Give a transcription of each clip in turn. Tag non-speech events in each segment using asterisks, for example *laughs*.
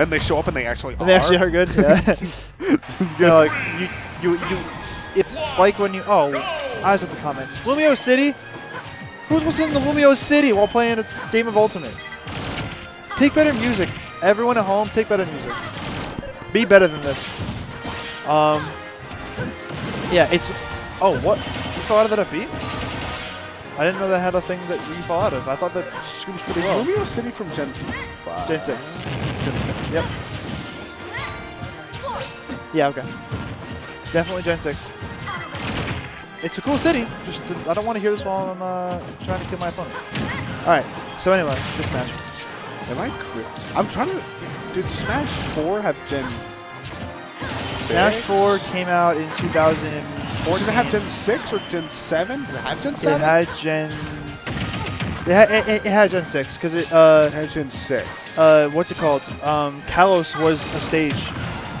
and they show up and they actually And are. they actually are good. *laughs* Yeah. you know, like you, you, you. It's like when you. Oh, I was at the comment. Lumiose City. Who's listening to Lumiose City while playing a game of Ultimate? Pick better music. Everyone at home, pick better music. Be better than this. Um. Yeah, it's. Oh, what? You fell out of that up B? I didn't know that had a thing that you fall out of. I thought that scoops pretty Is well. Lumiose City from Gen 5? Gen 6. Gen 6. Yep. Yeah, okay. Definitely Gen 6. It's a cool city. Just I don't want to hear this while I'm uh, trying to kill my opponent. All right. So anyway, this match. Am I? I'm trying to. Did Smash 4 have Gen? Smash 4 came out in 2004. Does it have Gen 6 or Gen 7? Does it have Gen 7? It 7? had Gen. It had, it, it had Gen 6 because it. Uh, It had Gen 6. uh, what's it called? Um, Kalos was a stage,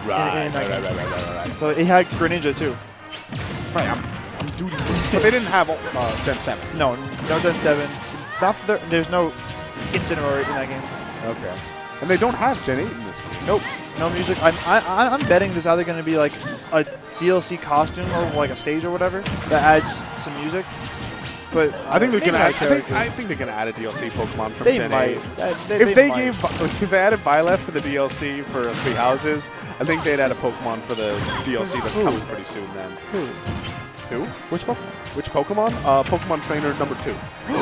right, in right, right, right, right, right, right. so it had Greninja too. Right, I'm, I'm doing But they didn't have uh, Gen 7. No, no Gen 7. Not there, there's no Incineroar in that game. Okay. And they don't have Gen 8 in this game. Nope, no music. I'm I, I- I'm betting there's either going to be like a DLC costume or like a stage or whatever that adds some music. But I think they're gonna. Add, I think. I think they're gonna add a DLC Pokemon from they Gen might. 8. Uh, If they might. gave, if they added Byleth for the DLC for Three Houses, I think they'd add a Pokemon for the DLC that's Who? coming pretty soon. Then Who? who? Which Pokemon? Which Pokemon? Uh, Pokemon Trainer number two. *gasps*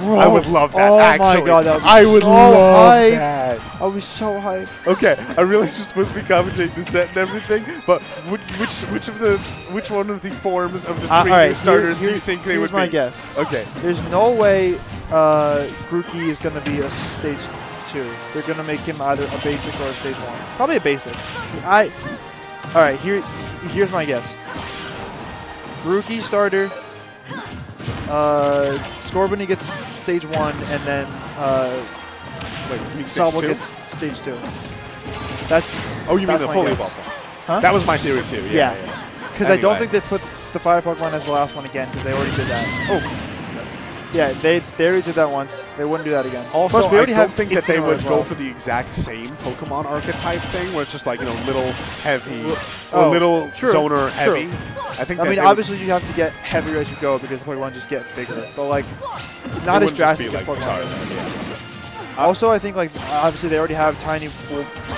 I would love that. Oh my actually. God, that would I would so love hype. that. I was so hyped. Okay, I realize we're supposed to be commentating the set and everything, but which which which of the which one of the forms of the Uh, three all right, new starters here- do you think they here's would my guess. Okay, There's no way uh, Grookey is going to be a stage two. They're going to make him either a basic or a stage one. Probably a basic. I. All right. Here, here's my guess. Grookey starter. Uh, Scorbunny gets stage one, and then uh, wait, you mean stage Sobble gets stage two. That's Oh, you mean the fully guess. evolved one? Huh? That was my theory too. Yeah. Yeah. yeah. Because I don't think they put the fire Pokemon as the last one again because they already did that. Oh. Yeah, they they already did that once. They wouldn't do that again. Also, Plus, we already I don't have think that they would as go for the exact same Pokemon archetype thing, where it's just like you know little heavy or Oh, little true, zoner true. heavy. I think. I mean, obviously you have to get heavier as you go because the Pokemon just get bigger. But like, not as drastic as Pokemon. Charizard, yeah. Uh, also, I think like obviously they already have Tiny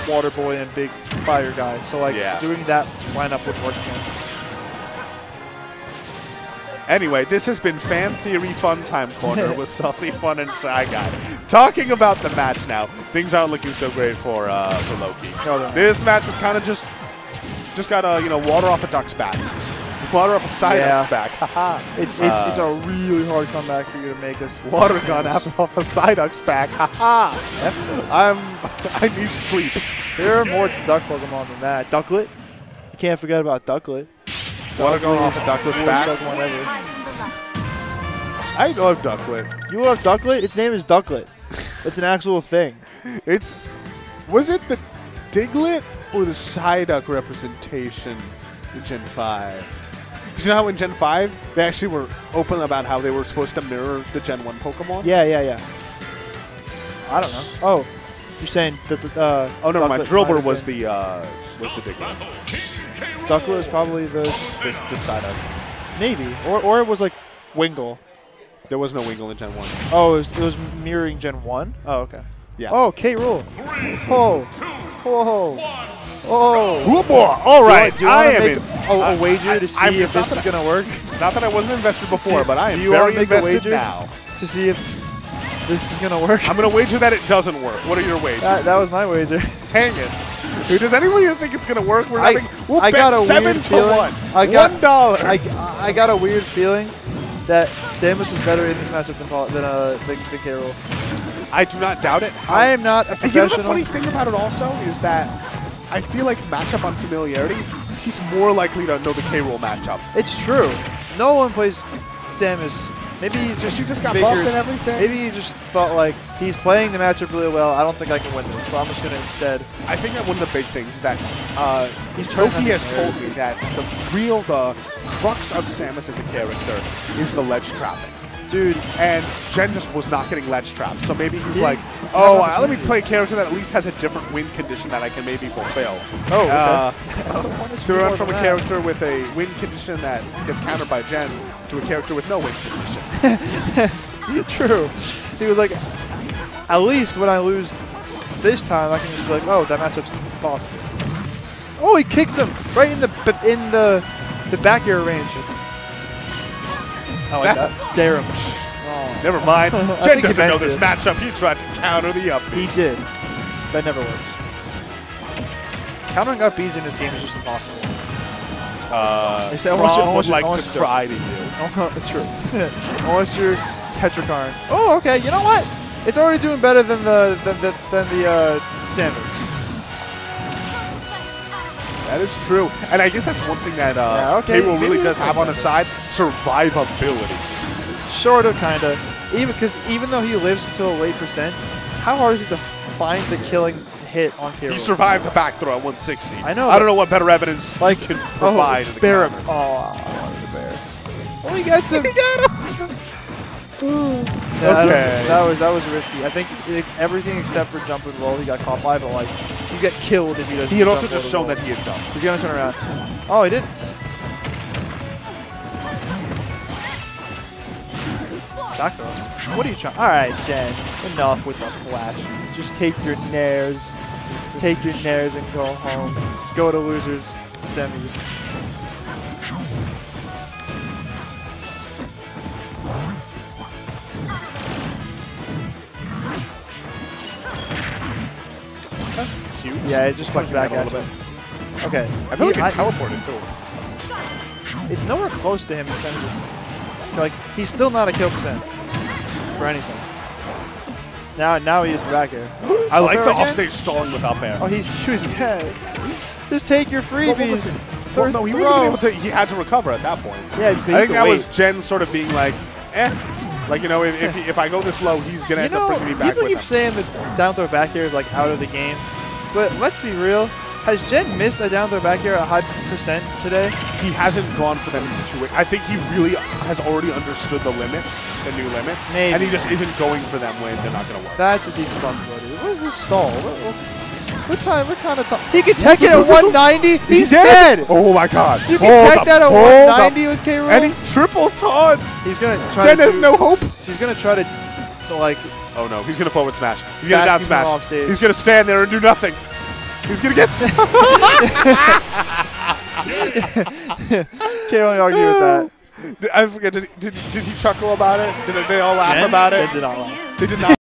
Water Boy and Big Fire Guy, so like Yeah. doing that lineup would work again. Anyway, this has been Fan Theory Fun Time Corner *laughs* with Salty Fun and Shy Guy. Talking about the match now, things aren't looking so great for uh, for Loki. No. This match was kind of just just got to you know water off a duck's back. Water off a side Yeah. duck's back. *laughs* Haha. It's it's, Uh, it's a really hard comeback for you to make us. Water *laughs* gun off off a side duck's back. Haha. I'm I need sleep. There are more duck Pokemon than that. Ducklett. You can't forget about Ducklett. Water gun off a ducklett's back. coolest Pokemon ever. High from the left. I love Ducklett. You love Ducklett? Its name is Ducklett. It's an actual thing. *laughs* It's was it the Diglett or the Psyduck representation in Gen 5? 'Cause You know how in Gen 5 they actually were open about how they were supposed to mirror the Gen 1 Pokemon? Yeah, yeah, yeah. I don't know. Oh, you're saying that the uh, Oh no, my Ducklett might Drillbur was the uh, was the Diglett. Ducklett is probably the This the Psyduck. maybe, or or it was like Wingull. There was no Wingull in Gen 1. Oh, it was, it was mirroring Gen One. Oh, okay. Yeah. Oh, K. Rool. Oh, oh, oh. Whoop, boy. All right, Do you I wanna am make in. a, a I- wager I- to see I- if not this is that gonna work? It's not that I wasn't invested before, Do- but I do am you very make a invested wager? now. To see if this is gonna work. I'm gonna wager that it doesn't work. What are your wagers? That, that was my wager. Dang it. Dude, does anyone here think it's going to work? We're I- having, we'll I bet got a seven weird to feeling- one. I got- one dollar. I, I got a weird feeling that Samus is better in this matchup than Paul, than uh than, than K. Rool. I do not doubt it. I am not a And you know the funny thing about it also is that I feel like matchup on familiarity, he's more likely to know the K Rool matchup. It's true. No one plays Samus. Maybe he just She just got figured- buffed and everything. Maybe he just thought like he's playing the matchup really well. I don't think I can win this, so I'm just gonna instead. I think that one of the big things is that uh, He's turning Loki on has told me that the real, the crux of Samus as a character is the ledge trapping. Dude, and Gen just was not getting ledge trapped. So maybe he's Yeah, like, oh, uh, let me play a character that at least has a different win condition that I can maybe fulfill. Oh, okay. Uh, *laughs* so we went from a character with a win condition that gets countered by Gen to a character with no win condition. *laughs* True. He was like, at least when I lose this time, I can just be like, oh, that matchup's possible. Oh, he kicks him right in the b- in the the back air range. I like that. Dare him. Oh. Never mind. *laughs* I Gen doesn't know this to. matchup. He tried to counter the up. He did. That never works. Countering up B's in this game is just impossible. Uh, I said, unless you- Rob unless would you- like unless to you cry to you. *laughs* Oh, true. Unless you're Tetrakarn. Oh, okay. You know what? It's already doing better than the than the, than the uh, Samus. That is true. And I guess that's one thing that uh, Yeah, okay, K-Rool really does have on his side, survivability. Sort of, kind of. Even because even though he lives until a late percent, how hard is it to find the killing hit on K. He survived a back throw at 160. I know, I don't know what better evidence *laughs* Like could oh, provide. Oh, bear him. Oh, I wanted the bear. Oh, he gets *laughs* him. he got him. *laughs* Yeah, Okay. that was that was risky. I think i- everything except for jump and roll he got caught by, but like you get killed if he doesn't. He had also just shown that he had jumped. He's gonna turn around. Oh, he didn't. Back throw. What are you trying? All right, Gen. Enough with the flash. Just take your nares. Take your nares and go home. Go to losers semis. That's cute. Yeah, it just flipped back a little bit. Okay. I feel like He- it I- teleported too. It's nowhere close to him in terms of like he's still not a kill percent for anything. Now, now he is back here. *gasps* I like the again? offstage stalling with up air. Oh, he's he was dead. Just take your Well, freebies. Well, Third no, he be able to. He had to recover at that point. Yeah, I think that was. Gen sort of being like, eh. Like, you know, if, if, he- if I go this low, he's going to end up know, bringing me back people keep him. saying that down throw back air is like out of the game, but let's be real. Has Gen missed a down throw back air a high percent today? He hasn't gone for them in situation. I think he really has already understood the limits, the new limits, Maybe. and he just isn't going for them when they're not going to work. That's a decent possibility. What is this stall? What, what, what time? What kind of time? He can tech it at 190. He's dead. Oh my god! You can Hold tech up, that at 190 up. with K. Rool. And he triple taunts. He's gonna try Gen to has do- no hope. He's gonna try to like Oh no, he's gonna forward smash. He's gonna down smash. off stage. He's gonna stand there and do nothing. He's gonna get. s- *laughs* can't really argue with that. I forget. Did, did, did he chuckle about it? Did they all laugh Gen? about it? They did not laugh. They did not.